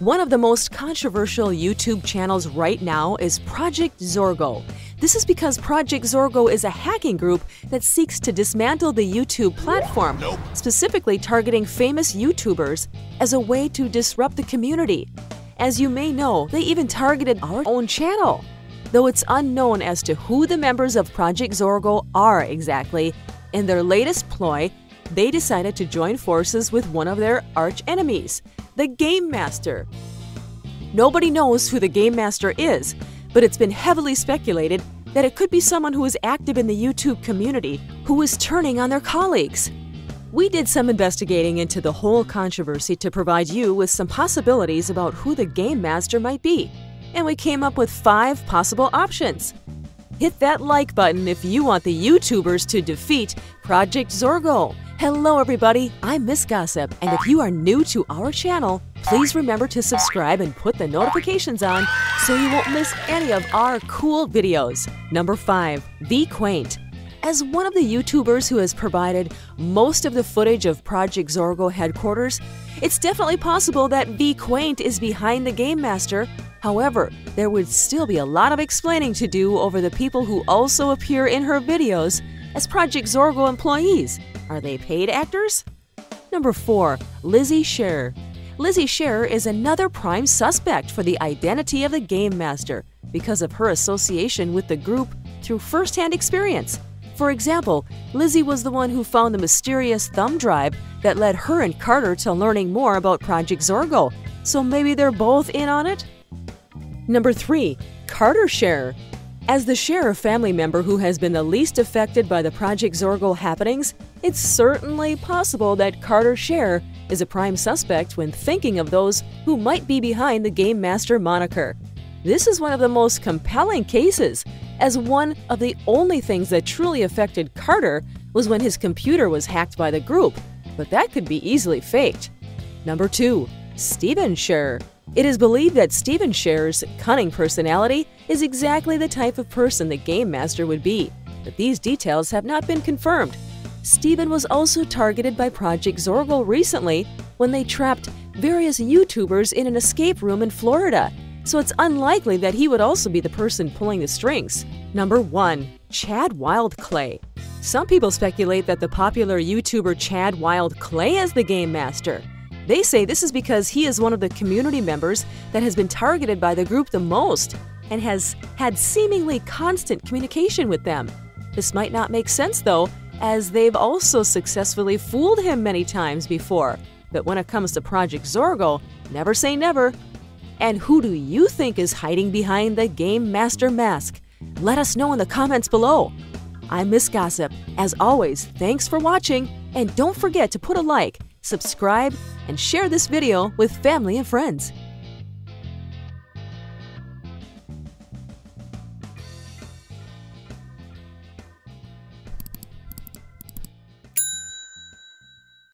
One of the most controversial YouTube channels right now is Project Zorgo. This is because Project Zorgo is a hacking group that seeks to dismantle the YouTube platform, specifically targeting famous YouTubers as a way to disrupt the community. As you may know, they even targeted our own channel. Though it's unknown as to who the members of Project Zorgo are exactly, in their latest ploy, they decided to join forces with one of their arch enemies, the Game Master. Nobody knows who the Game Master is, but it's been heavily speculated that it could be someone who is active in the YouTube community who is turning on their colleagues. We did some investigating into the whole controversy to provide you with some possibilities about who the Game Master might be, and we came up with five possible options. Hit that like button if you want the YouTubers to defeat Project Zorgo. Hello, everybody. I'm Miss Gossip, and if you are new to our channel, please remember to subscribe and put the notifications on so you won't miss any of our cool videos. Number 5. Vy Qwaint As one of the YouTubers who has provided most of the footage of Project Zorgo headquarters, it's definitely possible that Vy Qwaint is behind the Game Master. However, there would still be a lot of explaining to do over the people who also appear in her videos as Project Zorgo employees. Are they paid actors? Number 4. Lizzy Sharer. Lizzy Sharer is another prime suspect for the identity of the Game Master because of her association with the group through first-hand experience. For example, Lizzy was the one who found the mysterious thumb drive that led her and Carter to learning more about Project Zorgo, so maybe they're both in on it? Number 3. Carter Sharer. As the Sharer family member who has been the least affected by the Project Zorgo happenings, it's certainly possible that Carter Sharer is a prime suspect when thinking of those who might be behind the Game Master moniker. This is one of the most compelling cases, as one of the only things that truly affected Carter was when his computer was hacked by the group, but that could be easily faked. Number 2. Stephen Sharer. It is believed that Stephen Sharer's cunning personality is exactly the type of person the Game Master would be, but these details have not been confirmed. Stephen was also targeted by Project Zorgo recently when they trapped various YouTubers in an escape room in Florida, so it's unlikely that he would also be the person pulling the strings. Number 1. Chad Wild Clay. Some people speculate that the popular YouTuber Chad Wild Clay is the Game Master. They say this is because he is one of the community members that has been targeted by the group the most and has had seemingly constant communication with them. This might not make sense though, as they've also successfully fooled him many times before. But when it comes to Project Zorgo, never say never. And who do you think is hiding behind the Game Master mask? Let us know in the comments below. I'm Miss Gossip. As always, thanks for watching, and don't forget to put a like, subscribe, and share this video with family and friends.